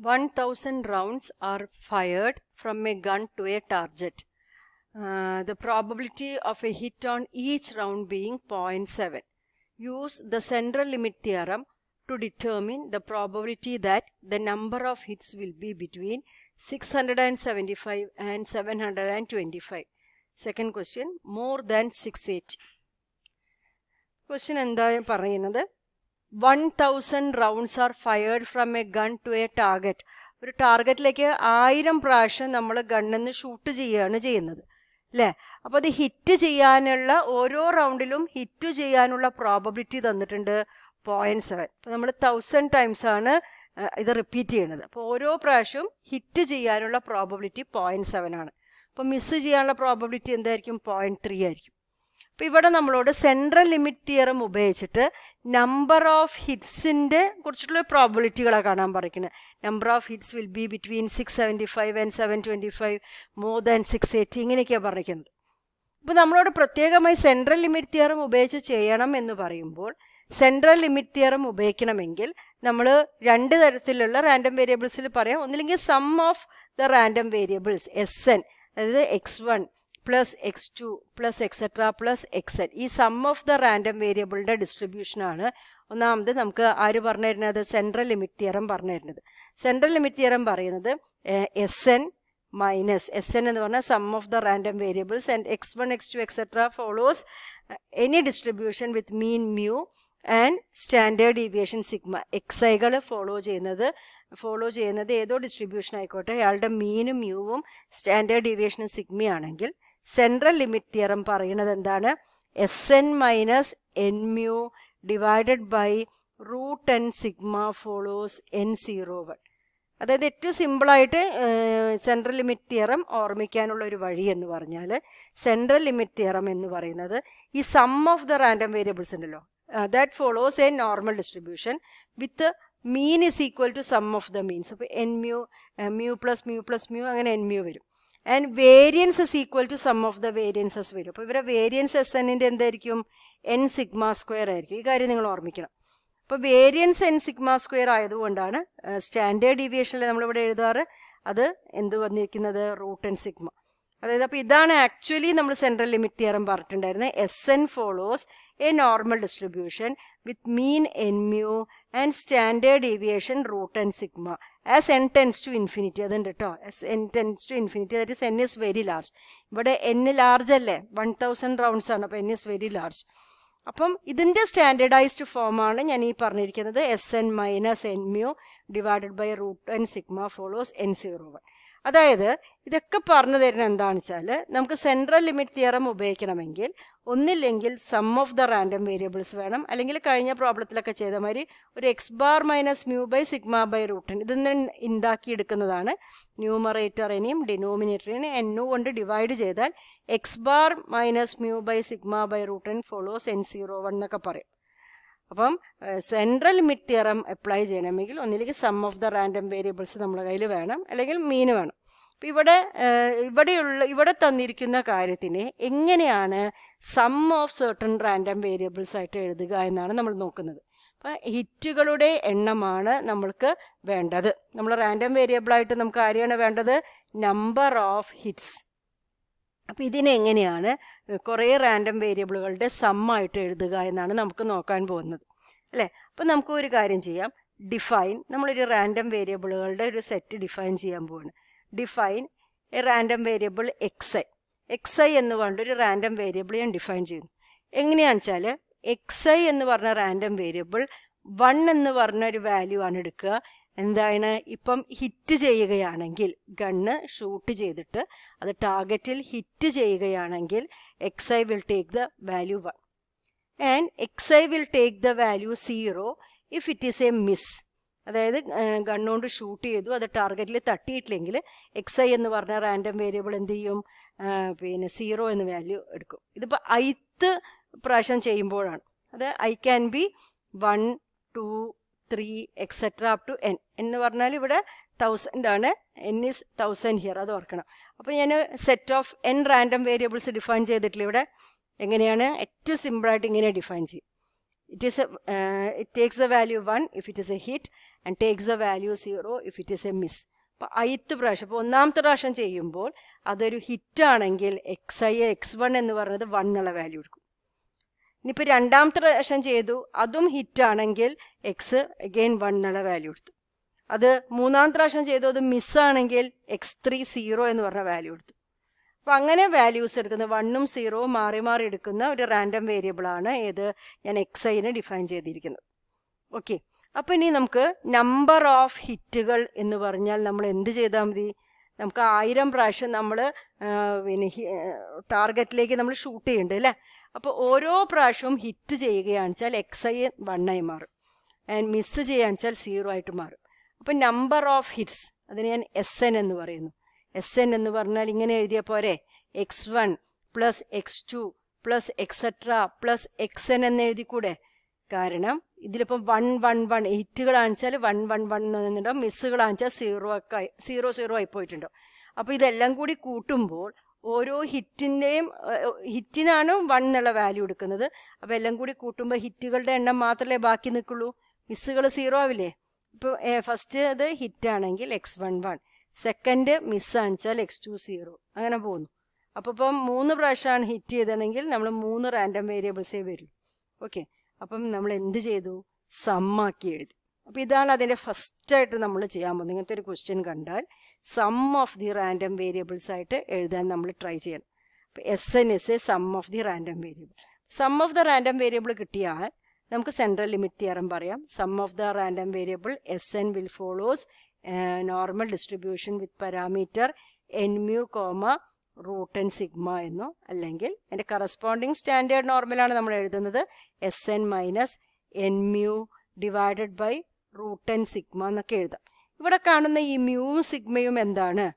1000 rounds are fired from a gun to a target. Uh, the probability of a hit on each round being 0.7. Use the central limit theorem to determine the probability that the number of hits will be between 675 and 725. Second question, more than 680. Question എന്താ പറയുന്നത് one thousand rounds are fired from a gun to a target ഒരു ടാർഗറ്റിലേക്ക് ആയിരം പ്രാവശ്യം നമ്മൾ ഗണ്ണിന്ന് shoot ചെയ്യുകയാണ് ചെയ്യുന്നത്. അല്ലേ അപ്പോൾ അത് ഹിറ്റ് ചെയ്യാനുള്ള ഓരോ റൗണ്ടിലും ഹിറ്റ് ചെയ്യാനുള്ള പ്രോബബിലിറ്റി തന്നിട്ടുണ്ട് പോയിന്റ് സെവൻ അപ്പോൾ നമ്മൾ തൗസൻഡ് ടൈംസ് ആണ് ഇത് റിപ്പീറ്റ് ചെയ്യുന്നത്. അപ്പോൾ ഓരോ പ്രാവശ്യവും ഹിറ്റ് ചെയ്യാനുള്ള പ്രോബബിലിറ്റി പോയിന്റ് സെവൻ ആണ്. അപ്പോൾ മിസ് ചെയ്യാനുള്ള പ്രോബബിലിറ്റി എന്തായിരിക്കും? പോയിന്റ് ത്രീ ആയിരിക്കും. അപ്പോൾ ഇവിടെ നമ്മളോട് സെൻട്രൽ ലിമിറ്റ് തിയറം ഉപയോഗിച്ചിട്ട് നമ്പർ ഓഫ് ഹിറ്റ്സിന്റെ കുറിച്ചിട്ടുള്ള പ്രോബിലിറ്റികളാണ് കാണാൻ പറയുന്നത് number of hits will be between six seventy five and seven twenty five more than six eighty ഇങ്ങനെയൊക്കെയാണ് പറഞ്ഞിരിക്കുന്നത് അപ്പോൾ നമ്മളോട് പ്രത്യേകമായി സെൻട്രൽ ലിമിറ്റ് തിയറം ഉപയോഗിച്ച് ചെയ്യണം എന്ന് പറയുമ്പോൾ സെൻട്രൽ ലിമിറ്റ് തിയറം ഉപയോഗിക്കണമെങ്കിൽ നമ്മൾ രണ്ട് തരത്തിലുള്ള റാൻഡം വേരിയബിൾസിൽ പറയാം. ഒന്നില്ലെങ്കിൽ sum of the random variables S N അതായത് X one plus X two plus etcetera plus X N ഈ സം ഓഫ് ദ റാൻഡം വേരിയബിളിന്റെ ഡിസ്ട്രിബ്യൂഷനാണ് ഒന്നാമത് നമുക്ക് ആര് പറഞ്ഞു തരുന്നത്? സെൻട്രൽ ലിമിറ്റ് തിയറം പറഞ്ഞു തരുന്നത്. സെൻട്രൽ ലിമിറ്റ് തിയറം പറയുന്നത് S N minus S N എന്ന് പറഞ്ഞാൽ sum of the random variables and X one X two etcetera follows any distribution with mean mu and standard deviation sigma X ഐകൾ follow ചെയ്യുന്നത് follow ചെയ്യുന്നത് ഏതോ distribution ആയിക്കോട്ടെ. അയാളുടെ മീനും മ്യൂവും സ്റ്റാൻഡേർഡ് ഡീവിയേഷനും സിഗ്മയാണെങ്കിൽ സെൻട്രൽ ലിമിറ്റ് തിയറം പറയുന്നത് എന്താണ്? S N minus N mu divided by root N sigma follows N zero one അതായത് ഏറ്റവും സിമ്പിളായിട്ട് സെൻട്രൽ ലിമിറ്റ് തിയറം ഓർമ്മിക്കാനുള്ള ഒരു വഴി എന്ന് പറഞ്ഞാൽ സെൻട്രൽ ലിമിറ്റ് തിയറം എന്ന് പറയുന്നത് ഈ sum of the random variables ഉണ്ടല്ലോ. That follows a normal distribution with mean is equal to sum of the means അപ്പോൾ N mu mu plus mu plus mu അങ്ങനെ എൻ മ്യൂ വരും. And variance is equal to sum of the variances വരും. അപ്പോൾ ഇവരെ variance S എന്നിന്റെ എന്തായിരിക്കും? N sigma square ആയിരിക്കും. ഈ കാര്യം നിങ്ങൾ ഓർമ്മിക്കണം. അപ്പോൾ വേരിയൻസ് എൻ സിഗ്മ സ്ക്വയർ ആയതുകൊണ്ടാണ് സ്റ്റാൻഡേർഡ് ഡീവിയേഷനിൽ നമ്മളിവിടെ എഴുതാറ്. അത് എന്ത് വന്നിരിക്കുന്നത്? റൂട്ട് എൻ സിഗ്മ അതായത് അപ്പോൾ ഇതാണ് ആക്ച്വലി നമ്മൾ സെൻട്രൽ ലിമിറ്റ് തിയറം പറഞ്ഞിട്ടുണ്ടായിരുന്നത് S N follows a normal distribution with mean N mu and standard deviation root and sigma as N tends to infinity അതുണ്ട് കേട്ടോ S N tends to infinity that is N is very large ഇവിടെ N large അല്ലേ? One thousand rounds ആണ്. അപ്പോൾ N is very large അപ്പം ഇതിന്റെ standardised ഫോമാണ് ഞാൻ ഈ പറഞ്ഞിരിക്കുന്നത് S N minus N mu divided by root N sigma follows N zero one അതായത് ഇതൊക്കെ പറഞ്ഞു തരുന്നത് എന്താണെന്ന് വെച്ചാൽ നമുക്ക് സെൻട്രൽ ലിമിറ്റ് തിയറം ഉപയോഗിക്കണമെങ്കിൽ ഒന്നില്ലെങ്കിൽ sum of the random variables വേണം. അല്ലെങ്കിൽ കഴിഞ്ഞ പ്രോബ്ലത്തിലൊക്കെ ചെയ്ത മാതിരി ഒരു X bar minus mu by sigma by root N ഇതൊന്ന് ഉണ്ടാക്കിയെടുക്കുന്നതാണ് ന്യൂമറേറ്ററിനെയും ഡിനോമിനേറ്ററിനെയും എന്നു കൊണ്ട് ഡിവൈഡ് ചെയ്താൽ X bar minus mu by sigma by root N follows N zero one എന്നൊക്കെ പറയും. അപ്പം സെൻട്രൽ ലിമിറ്റ് തിയറം അപ്ലൈ ചെയ്യണമെങ്കിൽ ഒന്നില്ലെങ്കിൽ sum of the random variables നമ്മുടെ കയ്യിൽ വേണം അല്ലെങ്കിൽ മീൻ വേണം. അപ്പം ഇവിടെ ഇവിടെയുള്ള ഇവിടെ തന്നിരിക്കുന്ന കാര്യത്തിനെ എങ്ങനെയാണ് sum of certain random variables ആയിട്ട് എഴുതുക എന്നാണ് നമ്മൾ നോക്കുന്നത്. അപ്പം ഹിറ്റുകളുടെ എണ്ണമാണ് നമ്മൾക്ക് വേണ്ടത്. നമ്മൾ റാൻഡം വേരിയബിളായിട്ട് നമുക്ക് ആരെയാണ് വേണ്ടത്? നമ്പർ ഓഫ് ഹിറ്റ്സ് അപ്പം ഇതിനെങ്ങനെയാണ് കുറേ റാൻഡം വേരിയബിളുകളുടെ സമ്മായിട്ട് എഴുതുക എന്നാണ് നമുക്ക് നോക്കാൻ പോകുന്നത്. അല്ലേ? അപ്പോൾ നമുക്ക് ഒരു കാര്യം ചെയ്യാം. ഡിഫൈൻ നമ്മളൊരു റാൻഡം വേരിയബിളുകളുടെ ഒരു സെറ്റ് ഡിഫൈൻ ചെയ്യാൻ പോവാണ്. Define a random variable X I X I എന്ന് പറഞ്ഞൊരു റാൻഡം വേരിയബിൾ ഞാൻ ഡിഫൈൻ ചെയ്യുന്നു. എങ്ങനെയാണെന്ന് വെച്ചാൽ എക്സ് ഐ എന്ന് പറഞ്ഞ റാൻഡം വേരിയബിൾ വൺ എന്ന് പറഞ്ഞ ഒരു വാല്യൂ ആണ് എടുക്കുക. എന്താണ്? ഇപ്പം ഹിറ്റ് ചെയ്യുകയാണെങ്കിൽ ഗണ്ണ് ഷൂട്ട് ചെയ്തിട്ട് അത് ടാർഗറ്റിൽ ഹിറ്റ് ചെയ്യുകയാണെങ്കിൽ X I will take the value one and X I will take the value zero if it is a miss അതായത് ഗണ്ണുകൊണ്ട് ഷൂട്ട് ചെയ്തു അത് ടാർഗറ്റിൽ തട്ടിയിട്ടില്ലെങ്കിൽ എക്സ് ഐ എന്ന് പറഞ്ഞ റാൻഡം വേരിയബിൾ എന്ത് ചെയ്യും? പിന്നെ സീറോ എന്ന വാല്യൂ എടുക്കും. ഇതിപ്പോൾ ഐത്ത് പ്രാവശ്യം ചെയ്യുമ്പോഴാണ്. അത് I can be one two three etcetera up to N എന്ന് പറഞ്ഞാൽ ഇവിടെ തൗസൻഡ് ആണ്. എൻ ഇസ് തൗസൻഡ് ഹിയർ അത് ഓർക്കണം. അപ്പോൾ ഞാൻ set of N random variables define ചെയ്തിട്ടില്ല ഇവിടെ. എങ്ങനെയാണ്? ഏറ്റവും സിമ്പിളായിട്ട് ഇങ്ങനെ ഡിഫൈൻ ചെയ്യും. It is it takes the value one if 1 is a hit and takes and value zero if 0 is a miss അപ്പോൾ ഐത്ത് പ്രാവശ്യം. അപ്പോൾ ഒന്നാമത്തെ പ്രാവശ്യം ചെയ്യുമ്പോൾ അതൊരു ഹിറ്റ് ആണെങ്കിൽ എക്സ് ഐ എക്സ് വൺ എന്ന് പറയുന്നത് വൺ എന്നുള്ള വാല്യൂ എടുക്കും. ഇനിയിപ്പോൾ രണ്ടാമത്തെ പ്രാവശ്യം ചെയ്തു. അതും ഹിറ്റ് ആണെങ്കിൽ എക്സ് അഗെയിൻ വൺ എന്നുള്ള വാല്യൂ എടുത്തു. അത് മൂന്നാം പ്രാവശ്യം ചെയ്തു അത് മിസ്സാണെങ്കിൽ എക്സ് ത്രീ സീറോ എന്ന് പറഞ്ഞ വാല്യൂ എടുത്തു. അപ്പം അങ്ങനെ വാല്യൂസ് എടുക്കുന്ന വണ്ണും സീറോവും മാറി മാറി എടുക്കുന്ന ഒരു റാൻഡം വേരിയബിളാണ് ഏത് ഞാൻ എക്സ് ഐനെ ഡിഫൈൻ ചെയ്തിരിക്കുന്നത്. ഓക്കെ അപ്പം ഇനി നമുക്ക് നമ്പർ ഓഫ് ഹിറ്റുകൾ എന്ന് പറഞ്ഞാൽ നമ്മൾ എന്ത് ചെയ്താൽ മതി? നമുക്ക് ആയിരം പ്രാവശ്യം നമ്മൾ പിന്നെ ടാർഗറ്റിലേക്ക് നമ്മൾ ഷൂട്ട് ചെയ്യുന്നുണ്ട് അല്ലേ? അപ്പോൾ ഓരോ പ്രാവശ്യവും ഹിറ്റ് ചെയ്യുകയാണെന്ന് വെച്ചാൽ എക്സ് ഐ വണ്ണായി മാറും. ആൻഡ് മിസ് ചെയ്യാന്ന് വെച്ചാൽ സീറോ ആയിട്ട് മാറും. അപ്പം നമ്പർ ഓഫ് ഹിറ്റ്സ് അതിന് ഞാൻ എസ് എൻ എന്ന് പറയുന്നു. എസ് എൻ എന്ന് പറഞ്ഞാൽ ഇങ്ങനെ എഴുതിയ പോരെ? X one plus X two plus etcetera plus X N എന്ന് എഴുതിക്കൂടെ? കാരണം ഇതിലിപ്പം വൺ വൺ വൺ ഹിറ്റുകളാണെച്ചാൽ വൺ വൺ വൺ എന്നുണ്ടാവും മിസ്സുകളാണെച്ചാൽ സീറോ ഒക്കെ സീറോ സീറോ ആയി പോയിട്ടുണ്ടോ. അപ്പോൾ ഇതെല്ലാം കൂടി കൂട്ടുമ്പോൾ ഓരോ ഹിറ്റിന്റെയും ഹിറ്റിനാണ് വൺ എന്നുള്ള വാല്യൂ എടുക്കുന്നത്. അപ്പോൾ എല്ലാം കൂടി കൂട്ടുമ്പോൾ ഹിറ്റുകളുടെ എണ്ണം മാത്രമേ ബാക്കി നിൽക്കുള്ളൂ? മിസ്സുകൾ സീറോ ആവില്ലേ? ഇപ്പോൾ ഫസ്റ്റ് അത് ഹിറ്റാണെങ്കിൽ എക്സ് വൺ വൺ സെക്കൻഡ് മിസ്സാണിച്ചാൽ എക്സ് ടു സീറോ അങ്ങനെ പോകുന്നു. അപ്പോൾ ഇപ്പം മൂന്ന് പ്രാവശ്യമാണ് ഹിറ്റ് ചെയ്തതെങ്കിൽ നമ്മൾ മൂന്ന് റാൻഡം വേരിയബിൾസേ വരും. ഓക്കെ അപ്പം നമ്മൾ എന്ത് ചെയ്തു? സമ്മാക്കി എഴുതി. അപ്പോൾ ഇതാണ് അതിന്റെ ഫസ്റ്റായിട്ട് നമ്മൾ ചെയ്യാൻ പോകുന്നത്. ഇങ്ങനത്തെ ഒരു ക്വസ്റ്റ്യൻ കണ്ടാൽ sum of the random variables ആയിട്ട് എഴുതാൻ നമ്മൾ ട്രൈ ചെയ്യണം. അപ്പോൾ S N S A sum of the random variable sum of the random variable കിട്ടിയാൽ നമുക്ക് സെൻട്രൽ ലിമിറ്റ് തിയറം പറയാം. Sum of the random variable S N will follows normal distribution with parameter N mu comma root N sigma എന്നോ അല്ലെങ്കിൽ എന്റെ corresponding standard നോർമലാണ് നമ്മൾ എഴുതുന്നത്. S N minus N mu divided by root N sigma എന്നൊക്കെ എഴുതാം. ഇവിടെ കാണുന്ന ഈ മ്യൂ സിഗ്മയും എന്താണ്?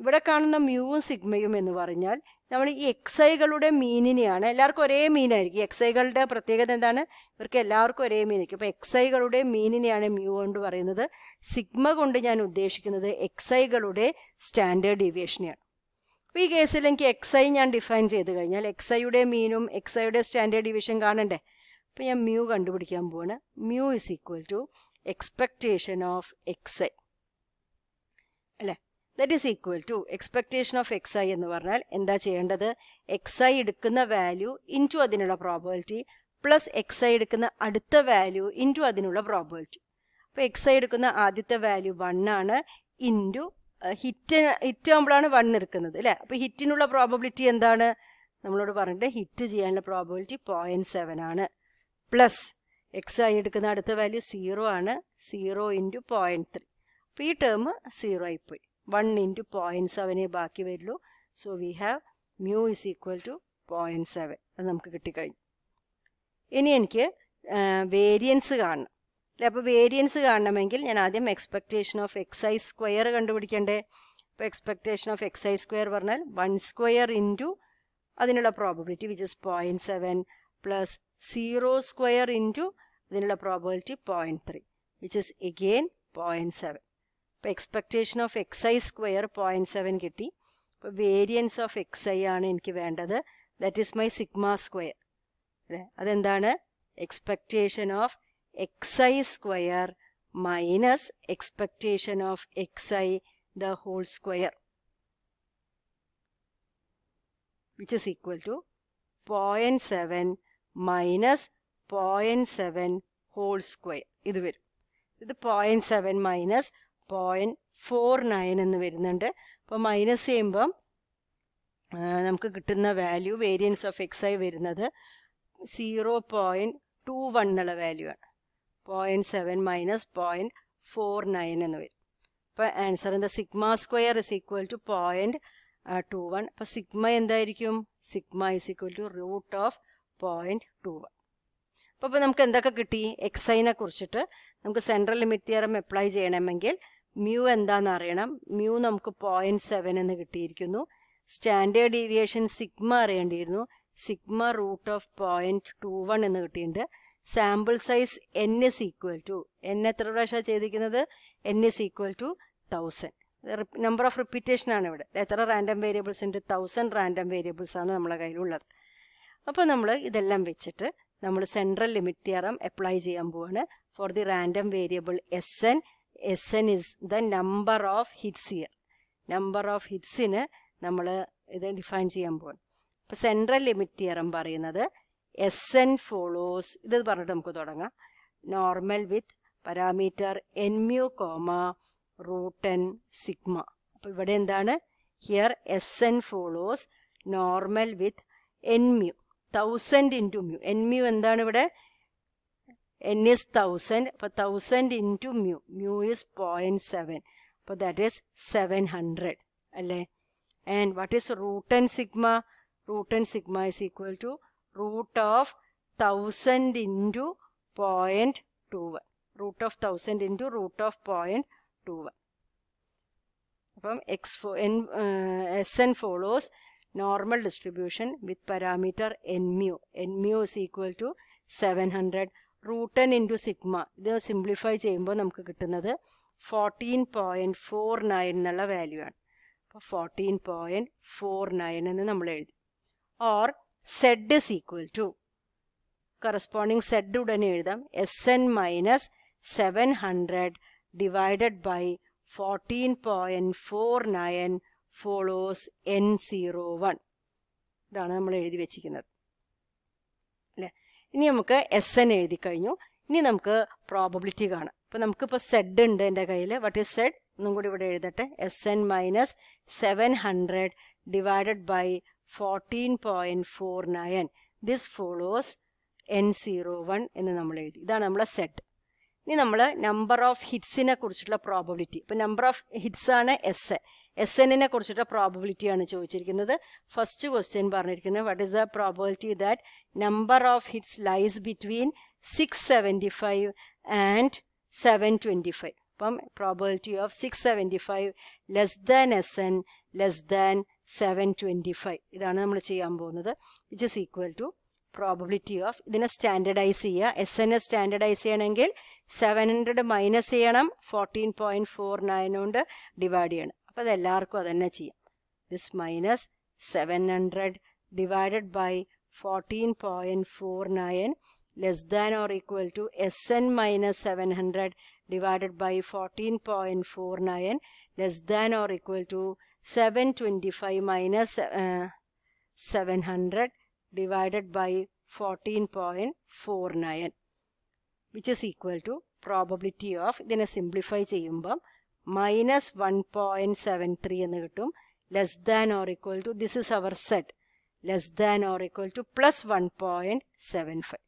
ഇവിടെ കാണുന്ന മ്യൂവും സിഗ്മയും എന്ന് പറഞ്ഞാൽ നമ്മൾ ഈ എക്സൈകളുടെ മീനിനെയാണ്. എല്ലാവർക്കും ഒരേ മീനായിരിക്കും. എക്സൈകളുടെ പ്രത്യേകത എന്താണ്? ഇവർക്ക് എല്ലാവർക്കും ഒരേ മീനായിരിക്കും. അപ്പോൾ എക്സൈകളുടെ മീനിനെയാണ് മ്യൂ കൊണ്ട് പറയുന്നത്. സിഗ്മ കൊണ്ട് ഞാൻ ഉദ്ദേശിക്കുന്നത് എക്സൈകളുടെ സ്റ്റാൻഡേർഡ് ഡീവിയേഷനെയാണ് അപ്പോൾ ഈ കേസിൽ എനിക്ക് എക്സൈ ഞാൻ ഡിഫൈൻ ചെയ്ത് കഴിഞ്ഞാൽ എക്സൈയുടെ മീനും എക്സൈയുടെ സ്റ്റാൻഡേർഡ് ഡിവിഷൻ കാണണ്ടേ? അപ്പോൾ ഞാൻ മ്യൂ കണ്ടുപിടിക്കാൻ പോവാണ്. Mu is equal to expectation of X that is equal to expectation of X I എന്ന് പറഞ്ഞാൽ എന്താ ചെയ്യേണ്ടത്? എക്സ് ഐ എടുക്കുന്ന വാല്യൂ ഇന്റു അതിനുള്ള പ്രോബിലിറ്റി പ്ലസ് എക്സ് ഐ എടുക്കുന്ന അടുത്ത വാല്യൂ ഇന്റു അതിനുള്ള പ്രോബിലിറ്റി അപ്പോൾ എക്സ് ഐ എടുക്കുന്ന ആദ്യത്തെ വാല്യൂ വൺ ആണ്. ഇന്റു ഹിറ്റ് ഹിറ്റ് ആകുമ്പോഴാണ് വൺ എടുക്കുന്നത് അല്ലേ? അപ്പോൾ ഹിറ്റിനുള്ള പ്രോബിലിറ്റി എന്താണ്? നമ്മളോട് പറഞ്ഞിട്ട് ഹിറ്റ് ചെയ്യാനുള്ള പ്രോബിലിറ്റി പോയിന്റ് സെവൻ ആണ്. പ്ലസ് എക്സ് ഐ എടുക്കുന്ന അടുത്ത വാല്യൂ സീറോ ആണ്. സീറോ ഇന്റു പോയിന്റ് ത്രീ അപ്പോൾ ഈ ടേം സീറോ ആയിപ്പോയി. വൺ ഇന്റു പോയിന്റ് സെവനേ ബാക്കി വരുള്ളൂ. So we have mu is equal to point seven അത് നമുക്ക് കിട്ടിക്കഴിഞ്ഞു. ഇനി എനിക്ക് വേരിയൻസ് കാണണം. അല്ലെ? അപ്പോൾ വേരിയൻസ് കാണണമെങ്കിൽ ഞാൻ ആദ്യം എക്സ്പെക്ടേഷൻ ഓഫ് എക്സ് സ്ക്വയർ കണ്ടുപിടിക്കണ്ടേ? അപ്പോൾ എക്സ്പെക്ടേഷൻ ഓഫ് എക്സ് സ്ക്വയർ പറഞ്ഞാൽ വൺ സ്ക്വയർ ഇന്റു അതിനുള്ള probability which is point seven plus zero square into അതിനുള്ള probability point three which is again point seven അപ്പോൾ expectation of X I square point seven കിട്ടി. അപ്പോൾ variance of X I ആണ് എനിക്ക് വേണ്ടത്. That is my sigma square അല്ലേ? അതെന്താണ്? Expectation of X I square minus expectation of X I the whole square which is equal to point seven minus point seven whole square ഇത് വരും. ഇത് point seven minus point four nine എന്ന് വരുന്നുണ്ട്. അപ്പോൾ minus ചെയ്യുമ്പം നമുക്ക് കിട്ടുന്ന value variance of X I വരുന്നത് സീറോ പോയിന്റ് ടു വൺ എന്നുള്ള വാല്യൂ ആണ്. Point seven minus point four nine എന്ന് വരും. അപ്പോൾ ആൻസർ എന്താ? Sigma square is equal to point two one അപ്പോൾ സിഗ്മ എന്തായിരിക്കും? Sigma is equal to root of point two one അപ്പോൾ നമുക്ക് എന്തൊക്കെ കിട്ടി? എക്സ് ഐനെ കുറിച്ചിട്ട്. നമുക്ക് സെൻട്രൽ ലിമിറ്റ് തിയറം അപ്ലൈ ചെയ്യണമെങ്കിൽ മ്യൂ എന്താണെന്ന് അറിയണം മ്യൂ നമുക്ക് പോയിന്റ് സെവൻ എന്ന് കിട്ടിയിരിക്കുന്നു. Standard deviation sigma അറിയേണ്ടിയിരുന്നു. Sigma root of point two one എന്ന് കിട്ടിയിട്ടുണ്ട്. Sample size n is equal to n എത്ര പ്രാവശ്യം ചെയ്തിരിക്കുന്നത് n is equal to thousand number of repetition ആണ് ഇവിടെ. എത്ര റാൻഡം വേരിയബിൾസ് ഉണ്ട്? തൗസൻഡ് റാൻഡം വേരിയബിൾസ് ആണ് നമ്മളെ കയ്യിലുള്ളത്. അപ്പോൾ നമ്മൾ ഇതെല്ലാം വെച്ചിട്ട് നമ്മൾ സെൻട്രൽ ലിമിറ്റ് തിയറം അപ്ലൈ ചെയ്യാൻ പോവാണ്. For the random variable S N S N is the number of hits here number of ഹിറ്റ്സിന് നമ്മൾ ഇത് ഡിഫൈൻ ചെയ്യാൻ പോകും ഇപ്പോൾ സെൻട്രൽ ലിമിറ്റ് തിയറം പറയുന്നത് എസ് എൻ ഫോളോസ് ഇത് പറഞ്ഞിട്ട് നമുക്ക് തുടങ്ങാം. Normal with parameter n mu comma root n sigma അപ്പോൾ ഇവിടെ എന്താണ്? Here S N follows normal with n mu thousand into mu n mu എന്താണ് ഇവിടെ? എൻ ഇസ് തൗസൻഡ് അപ്പോൾ thousand into mu mu is point seven അപ്പോൾ that is seven hundred അല്ലേ and what is root n sigma root n sigma is equal to root of thousand into point two one root of thousand into root of point two one അപ്പം x for n s n follows normal distribution with parameter n mu n mu is equal to seven hundred root n into sigma. ഇത് simplify ചെയ്യുമ്പോൾ നമുക്ക് കിട്ടുന്നത് fourteen point four nine എന്നുള്ള value ആണ്. അപ്പോൾ fourteen point four nine എന്ന് നമ്മൾ എഴുതി. Or Z is equal to corresponding Z ഉടനെ എഴുതാം. S N minus seven hundred divided by fourteen point four nine follows N zero one ഇതാണ് നമ്മൾ എഴുതി വെച്ചിരിക്കുന്നത്. ഇനി നമുക്ക് എസ് എൻ എഴുതി കഴിഞ്ഞു. ഇനി നമുക്ക് പ്രോബബിലിറ്റി കാണാം. അപ്പോൾ നമുക്കിപ്പോൾ സെഡ് ഉണ്ട് എന്റെ കയ്യിൽ വട്ട് ഈസ് സെഡ് ഒന്നും കൂടി ഇവിടെ എഴുതട്ടെ. S N minus seven hundred divided by fourteen point four nine this follows N zero one എന്ന് നമ്മൾ എഴുതി. ഇതാണ് നമ്മളെ സെഡ് ഇനി നമ്മൾ നമ്പർ ഓഫ് ഹിറ്റ്സിനെ കുറിച്ചിട്ടുള്ള പ്രോബബിലിറ്റി ഇപ്പം നമ്പർ ഓഫ് ഹിറ്റ്സ് ആണ് എസ് എൻ എസ് എന്നിനെ കുറിച്ചിട്ട് പ്രോബബിലിറ്റി ആണ് ചോദിച്ചിരിക്കുന്നത്. ഫസ്റ്റ് ക്വസ്റ്റ്യൻ പറഞ്ഞിരിക്കുന്നത് what is the probability that number of hits lies between six seventy five and seven twenty five അപ്പം probability of six seventy five less than S N less than seven twenty five ഇതാണ് നമ്മൾ ചെയ്യാൻ പോകുന്നത്. Which is equal to probability of ഇതിനെ standardize ചെയ്യുക. S N S standardize ചെയ്യണമെങ്കിൽ seven hundred minus ചെയ്യണം. Fourteen point four nine കൊണ്ട് divide ചെയ്യണം. അപ്പോൾ അത് എല്ലാവർക്കും അത് തന്നെ ചെയ്യാം this minus seven hundred divided by fourteen point four nine less than or equal to S N minus seven hundred divided by fourteen point four nine less than or equal to seven twenty five minus seven hundred divided by 14.49 which is equal to probability of ഇതിനെ simplify ചെയ്യുമ്പം minus one point seven three എന്ന് കിട്ടും. Less than or equal to this is our set less than or equal to plus one point seven five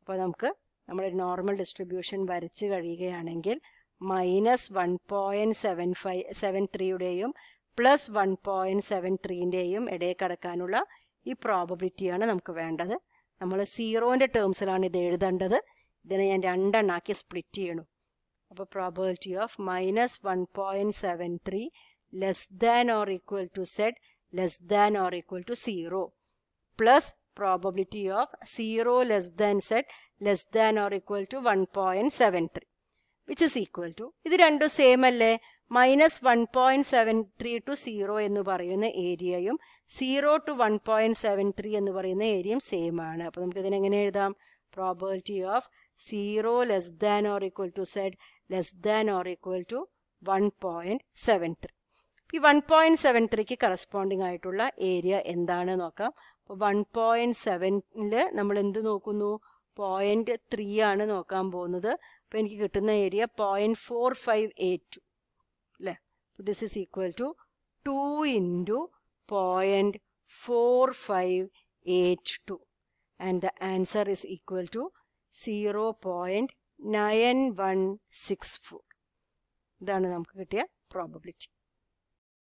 അപ്പോൾ നമുക്ക് നമ്മുടെ normal distribution വരച്ച് കഴിയുകയാണെങ്കിൽ minus one point seven five seven ത്രീയുടെയും plus one point seven ത്രീന്റെയും ഇടയിൽ കിടക്കാനുള്ള ഈ പ്രോബബിലിറ്റിയാണ് നമുക്ക് വേണ്ടത്. നമ്മൾ സീറോന്റെ ടേംസിലാണ് ഇത് എഴുതേണ്ടത്. ഇതിനെ ഞാൻ രണ്ടെണ്ണാക്കി സ്പ്ലിറ്റ് ചെയ്യണം. അപ്പോൾ probability of minus one point seven three less than or equal to Z less than or equal to zero plus probability of zero less than Z less than or equal to one point seven three which is equal to ഇത് രണ്ടും same അല്ലേ? Minus one point seven three to zero എന്ന് പറയുന്ന ഏരിയയും zero to one point seven three എന്ന് പറയുന്ന ഏരിയയും same ആണ്. അപ്പോൾ നമുക്ക് ഇതിനെങ്ങനെ എഴുതാം? Probability of zero less than or equal to Z less than or equal to one point seven three ഈ വൺ പോയിന്റ് സെവൻ ത്രീക്ക് കറസ്പോണ്ടിങ് ആയിട്ടുള്ള ഏരിയ എന്താണ് നോക്കാം. അപ്പോൾ വൺ പോയിന്റ് സെവനിൽ നമ്മൾ എന്ത് നോക്കുന്നു? പോയിന്റ് ത്രീ ആണ് നോക്കാൻ പോകുന്നത്. അപ്പോൾ എനിക്ക് കിട്ടുന്ന area point four five eight two അല്ലേ this is equal to two into point four five eight two and the answer is equal to zero point nine one six four. ഇതാണ് നമുക്ക് കിട്ടിയ പ്രോബബിലിറ്റി